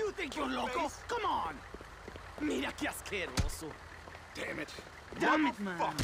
You think you're loco? Come on! Mira qué asqueroso. Damn it. Damn it, man.